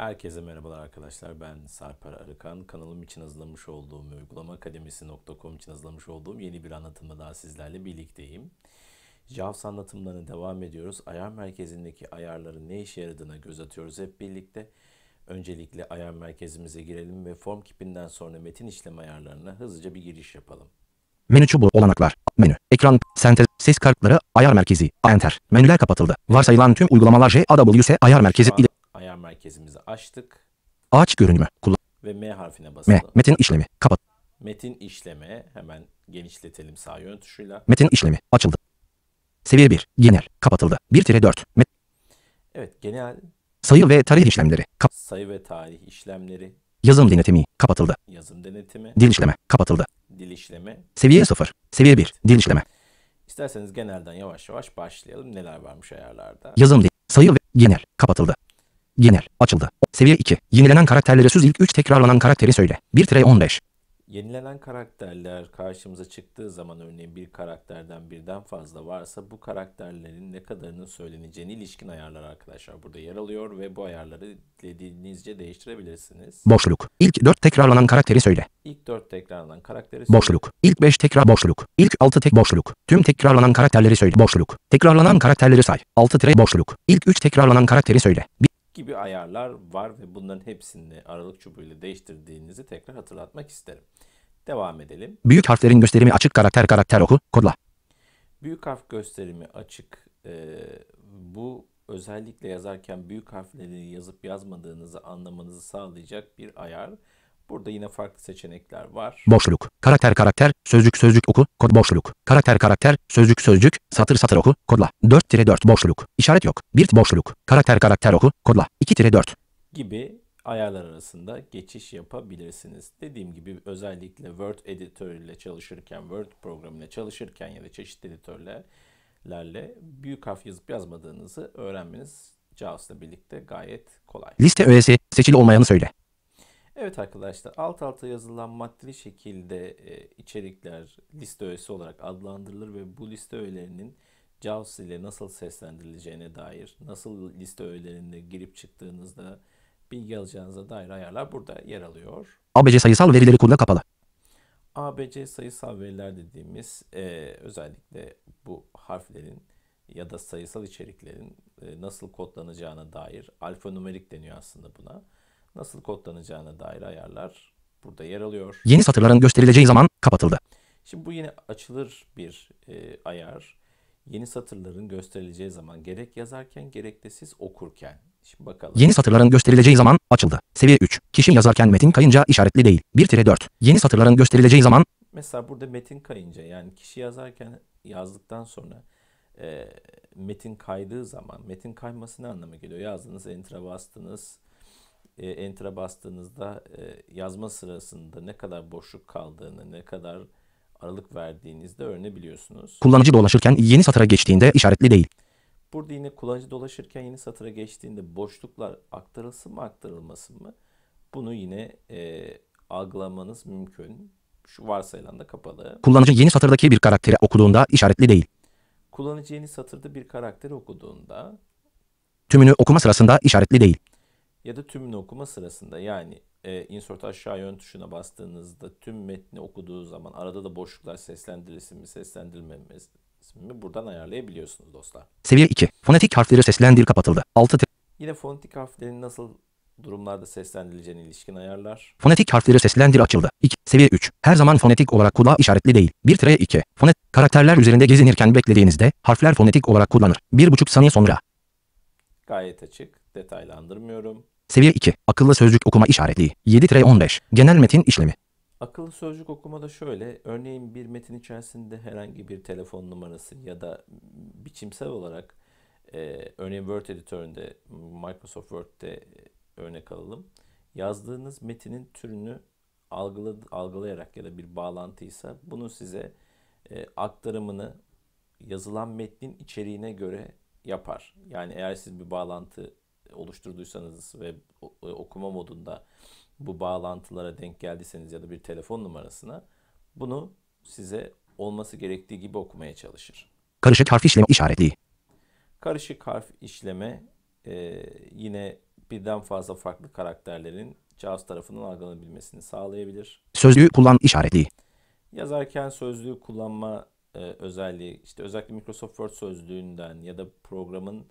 Herkese merhabalar arkadaşlar. Ben Sarper Arıkan. Kanalım için hazırlamış olduğum uygulama akademisi.com için hazırlamış olduğum yeni bir anlatımda daha sizlerle birlikteyim. JAWS anlatımlarına devam ediyoruz. Ayar merkezindeki ayarların ne işe yaradığına göz atıyoruz hep birlikte. Öncelikle ayar merkezimize girelim ve form kipinden sonra metin işlem ayarlarına hızlıca bir giriş yapalım. Menü çubuğu olanaklar. Menü. Ekran. Sentez. Ses kartları. Ayar merkezi. Enter. Menüler kapatıldı. Varsayılan tüm uygulamalar JAWS ayar merkezi ile ayar merkezimizi açtık ağaç görünümü. Kullan. ve M harfine basalım. M. Metin işlemi. Kapat. Metin işleme hemen genişletelim sağ yön tuşuyla. Metin işlemi. Açıldı. Seviye 1. Genel. Kapatıldı. 1-4. Met. Evet genel Sayı ve tarih işlemleri. Kap. sayı ve tarih işlemleri, Yazım denetimi. Kapatıldı. yazım denetimi, Dil işleme. Kapatıldı. dil işleme. Seviye 0. Seviye 1. Dil işleme. İsterseniz genelden yavaş yavaş başlayalım. Neler varmış ayarlarda? Yazım. Sayı ve genel. Kapatıldı. Genel. Açıldı. Seviye 2. Yenilenen karakterleri süz ilk 3 tekrarlanan karakteri söyle. 1-15. Yenilenen karakterler karşımıza çıktığı zaman örneğin bir karakterden birden fazla varsa bu karakterlerin ne kadarının söyleneceğine ilişkin ayarlar arkadaşlar burada yer alıyor ve bu ayarları dilediğinizce değiştirebilirsiniz. Boşluk. İlk 4 tekrarlanan karakteri söyle. İlk dört tekrarlanan karakteri Boşluk. İlk 5 tekrar boşluk. İlk 6 tek boşluk. Tüm tekrarlanan karakterleri söyle. Boşluk. Tekrarlanan karakterleri say. 6 tire boşluk. İlk 3 tekrarlanan karakteri söyle. Gibi ayarlar var ve bunların hepsini aralık çubuğuyla değiştirdiğinizi tekrar hatırlatmak isterim. Devam edelim. Büyük harflerin gösterimi açık karakter karakter oku. Kodla. Büyük harf gösterimi açık. Ee, bu özellikle yazarken büyük harfleri yazıp yazmadığınızı anlamanızı sağlayacak bir ayar. Burada yine farklı seçenekler var. Boşluk. Karakter karakter. Sözcük sözcük oku. Kod boşluk. Karakter karakter. Sözcük sözcük. Satır satır oku. Kodla. 4-4 boşluk. İşaret yok. 1 boşluk. Karakter karakter oku. Kodla. 2-4. gibi ayarlar arasında geçiş yapabilirsiniz. Dediğim gibi özellikle Word editörüyle çalışırken, Word programıyla çalışırken ya da çeşitli editörlerle büyük harf yazıp yazmadığınızı öğrenmeniz JAWS'la birlikte gayet kolay. Liste öğesi. Seçili olmayanı söyle. Evet arkadaşlar alt alta yazılan maddeli şekilde e, içerikler liste öğesi olarak adlandırılır ve bu liste öğelerinin JAWS ile nasıl seslendirileceğine dair, nasıl liste öğelerine girip çıktığınızda bilgi alacağınıza dair ayarlar burada yer alıyor. ABC sayısal verileri kullan kapalı. ABC sayısal veriler dediğimiz e, özellikle bu harflerin ya da sayısal içeriklerin e, nasıl kodlanacağına dair alfanumerik deniyor aslında buna. Nasıl kodlanacağına dair ayarlar burada yer alıyor. Yeni satırların gösterileceği zaman kapatıldı. Şimdi bu yine açılır bir e, ayar. Yeni satırların gösterileceği zaman gerek yazarken gerek de siz okurken. Şimdi bakalım. Yeni satırların gösterileceği zaman açıldı. Seviye 3. Kişi yazarken metin kayınca işaretli değil. 1-4. Yeni satırların gösterileceği zaman Mesela burada metin kayınca yani kişi yazarken yazdıktan sonra e, metin kaydığı zaman metin kayması ne anlama geliyor? Yazdınız, enter'a bastınız. E, enter'a bastığınızda e, yazma sırasında ne kadar boşluk kaldığını, ne kadar aralık verdiğinizde öğrenebiliyorsunuz. kullanıcı dolaşırken yeni satıra geçtiğinde işaretli değil. Burada yine kullanıcı dolaşırken yeni satıra geçtiğinde boşluklar aktarılsın mı aktarılmasın mı? Bunu yine e, algılamanız mümkün. Şu varsayılan da kapalı. Kullanıcı yeni satırdaki bir karakteri okuduğunda işaretli değil. Kullanıcı yeni satırda bir karakteri okuduğunda Tümünü okuma sırasında işaretli değil. Ya da tümünü okuma sırasında yani e, insert aşağı yön tuşuna bastığınızda tüm metni okuduğu zaman arada da boşluklar seslendirilsin mi seslendirilmemesi mi buradan ayarlayabiliyorsunuz dostlar. Seviye 2. Fonetik harfleri seslendir kapatıldı. 6. Yine fonetik harflerin nasıl durumlarda seslendirileceğine ilişkin ayarlar. Fonetik harfleri seslendir açıldı. 2. Seviye 3. Her zaman fonetik olarak kulağa işaretli değil. 1-2. Fonet karakterler üzerinde gezinirken beklediğinizde harfler fonetik olarak kullanır. 1,5 saniye sonra. Gayet açık, detaylandırmıyorum. Seviye 2. Akıllı sözcük okuma işaretli. 7-15. Genel metin işlemi. Akıllı sözcük okumada şöyle, örneğin bir metin içerisinde herhangi bir telefon numarası ya da biçimsel olarak e, örneğin Word editöründe, Microsoft Word'de e, örnek alalım. Yazdığınız metinin türünü algıla, algılayarak ya da bir bağlantıysa bunu size e, aktarımını yazılan metnin içeriğine göre yapar. Yani eğer siz bir bağlantı oluşturduysanız ve e, okuma modunda bu bağlantılara denk geldiyseniz ya da bir telefon numarasına bunu size olması gerektiği gibi okumaya çalışır. Karışık harf işlemi işaretli. Karışık harf işleme e, yine birden fazla farklı karakterlerin JAWS tarafından algılanabilmesini sağlayabilir. Sözlüğü kullan işaretli. Yazarken sözlüğü kullanma e, özelliği, işte özellikle Microsoft Word sözlüğünden ya da programın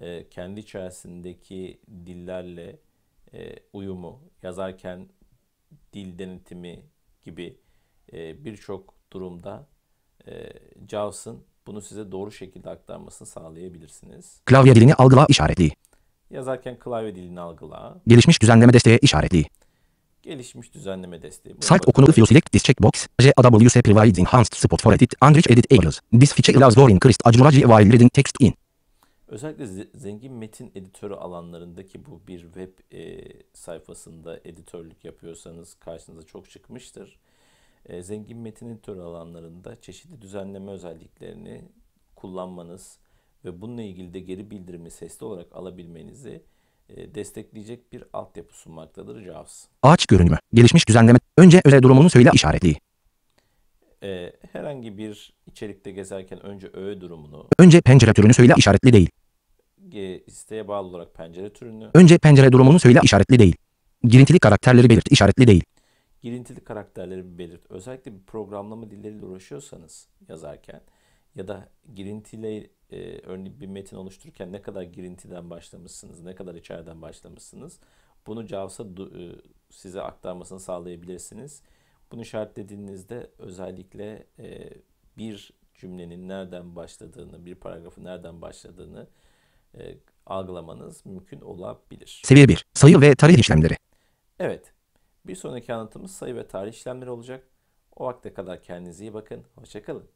e, kendi içerisindeki dillerle e, uyumu, yazarken dil denetimi gibi e, birçok durumda e, JAWS'ın bunu size doğru şekilde aktarmasını sağlayabilirsiniz. Klavye dilini algıla işaretli. Yazarken klavye dilini algıla, Gelişmiş düzenleme desteği işaretli. gelişmiş düzenleme desteği. Site okunu you select this checkbox, JAWS provides enhanced support for edit and rich edit areas. This feature allows for increased accuracy while reading text in. Özellikle ze- zengin metin editörü alanlarındaki bu bir web e, sayfasında editörlük yapıyorsanız karşınıza çok çıkmıştır. E, zengin metin editörü alanlarında çeşitli düzenleme özelliklerini kullanmanız ve bununla ilgili de geri bildirimi sesli olarak alabilmenizi e, destekleyecek bir altyapı sunmaktadır JAWS. Ağaç görünümü. Gelişmiş düzenleme. Önce özel durumunu söyle işaretli. E, herhangi bir içerikte gezerken önce öğe durumunu, Önce pencere türünü söyle işaretli değil. e, isteğe bağlı olarak pencere türünü, Önce pencere durumunu söyle işaretli değil. Girintili karakterleri belirt işaretli değil. girintili karakterleri belirt. Özellikle bir programlama dilleriyle uğraşıyorsanız yazarken ya da girintiyle e, örneğin bir metin oluştururken ne kadar girintiden başlamışsınız, ne kadar içeriden başlamışsınız. Bunu JAWS'a du- e, size aktarmasını sağlayabilirsiniz. Bunu işaretlediğinizde özellikle e, bir cümlenin nereden başladığını, bir paragrafın nereden başladığını e, algılamanız mümkün olabilir. Seviye 1. Sayı ve tarih işlemleri. Evet. Bir sonraki anlatımız sayı ve tarih işlemleri olacak. O vakte kadar kendinize iyi bakın. Hoşçakalın.